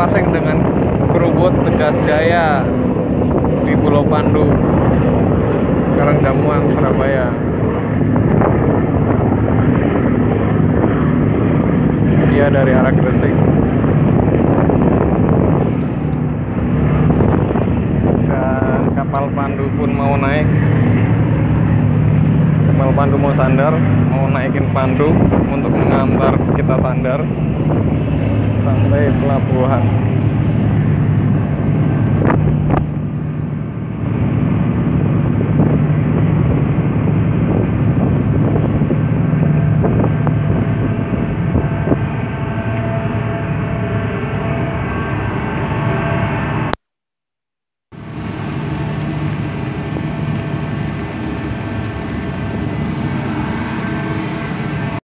pasang dengan kerubut Tegas Jaya di Pulau Pandu Karangjamuang Surabaya. Dia dari arah Gresik. Dan kapal Pandu pun mau naik. Kapal Pandu mau sandar mau naikin Pandu untuk mengantar kita sandar sampai pelabuhan